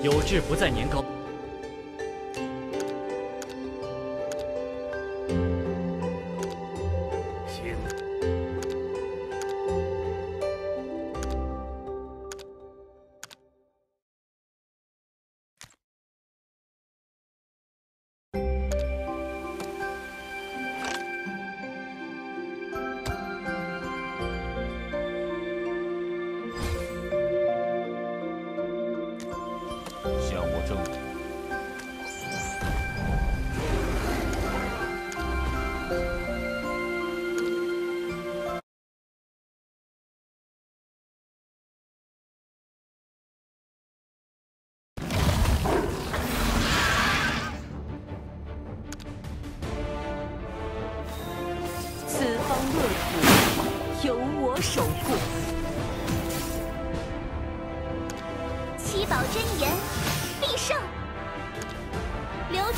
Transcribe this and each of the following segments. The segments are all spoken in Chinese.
有志不在年高。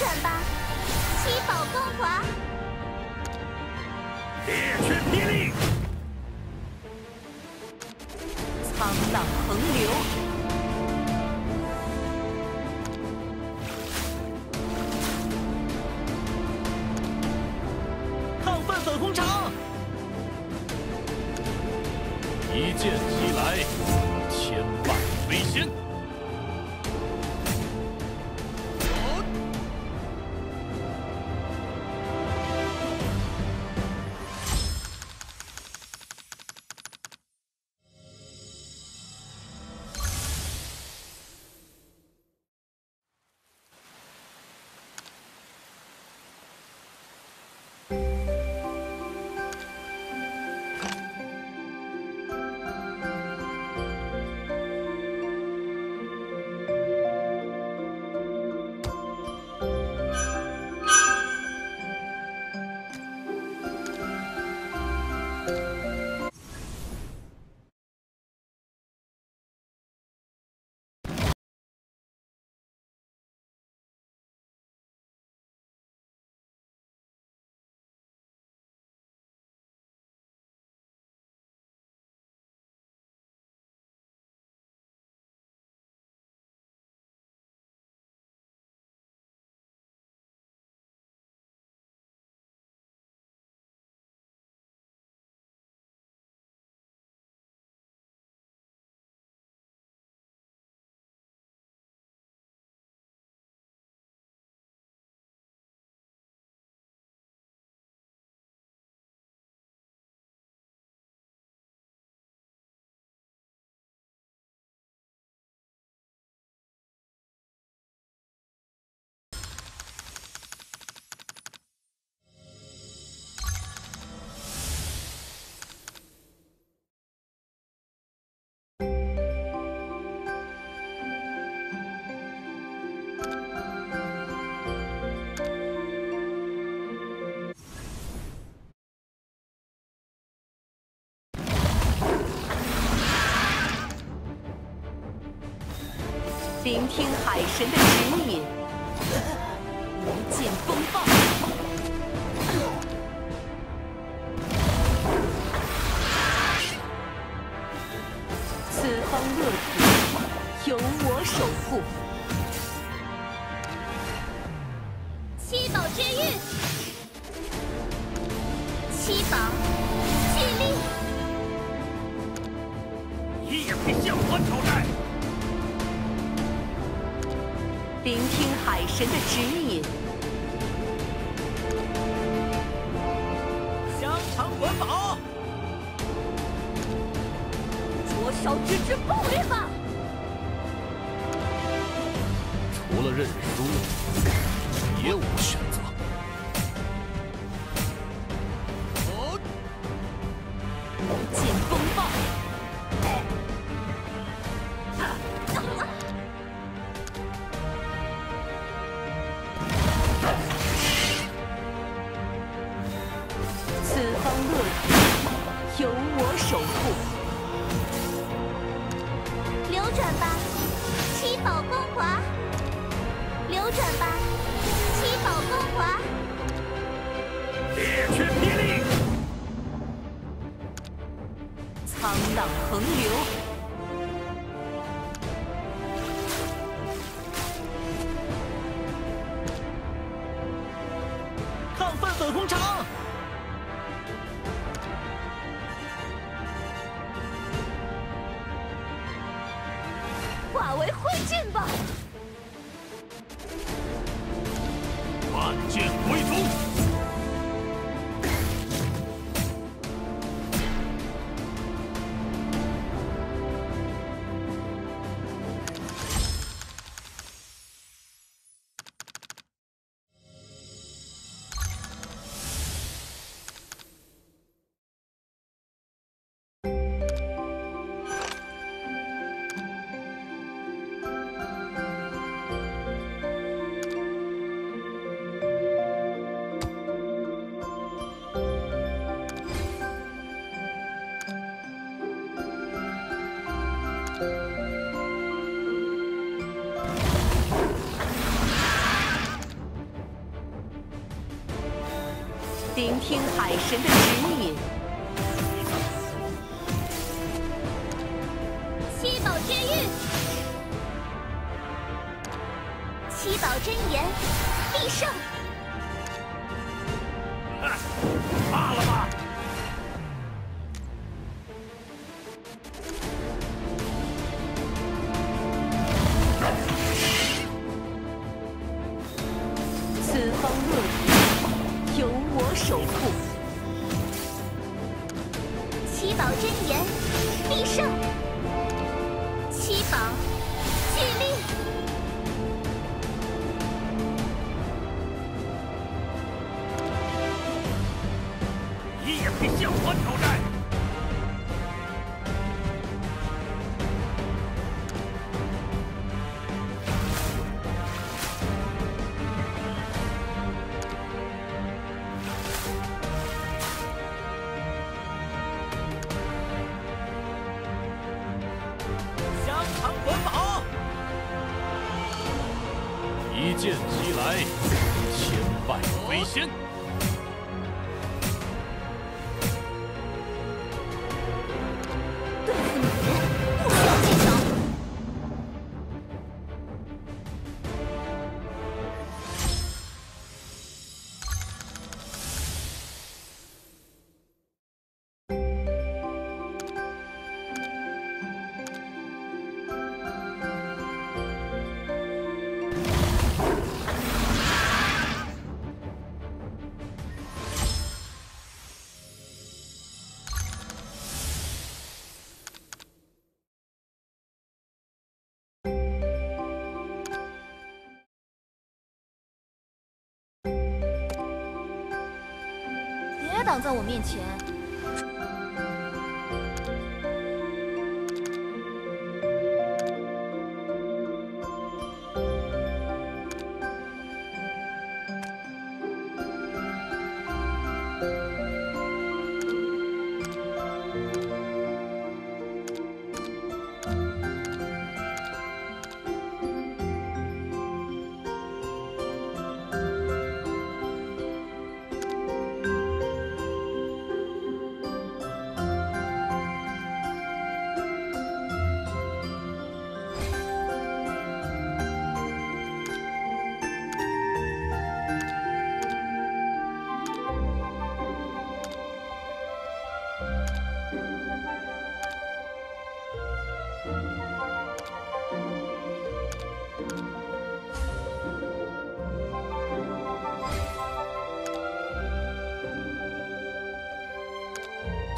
转吧，七宝光华。猎犬霹雳，沧浪横流。剑起来，千百飞仙听海神的指引，无尽风暴，聆听海神的指引，香肠管宝，灼烧之之暴力吧！除了认输，别无选择。由我守护。流转吧七宝光华。流转吧七宝光华。猎犬霹雳。沧浪横流。万剑归宗。聆听海神的指引。七宝真玉，七宝真言，必胜！真言，必胜！七宝聚力，你也配向我挑战？一剑击来，千百为先。挡在我面前！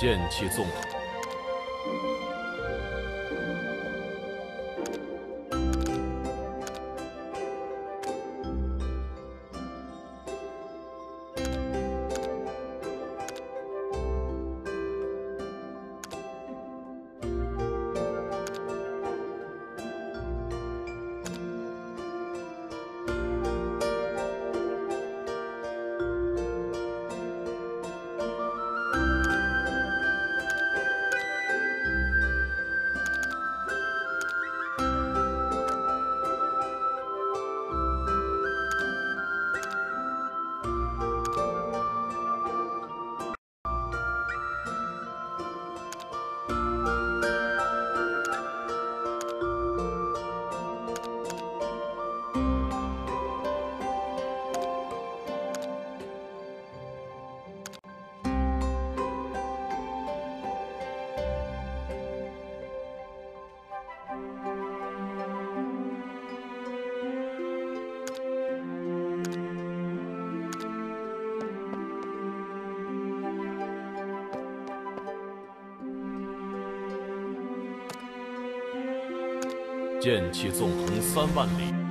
剑气纵横，剑气纵横三万里。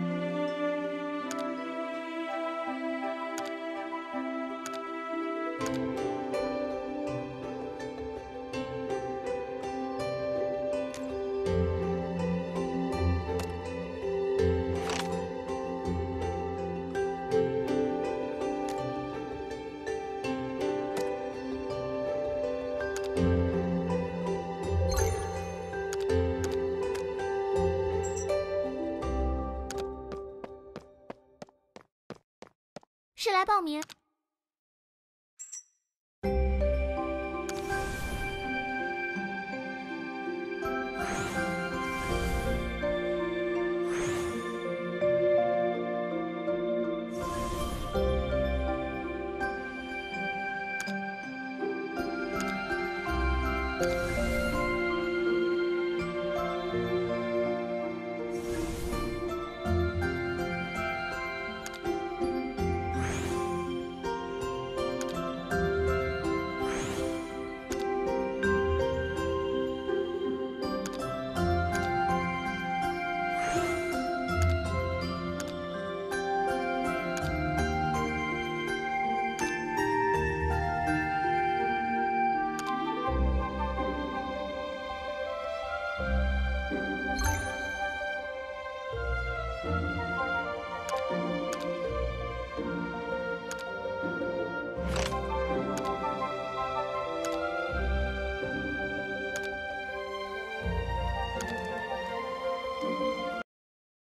来报名。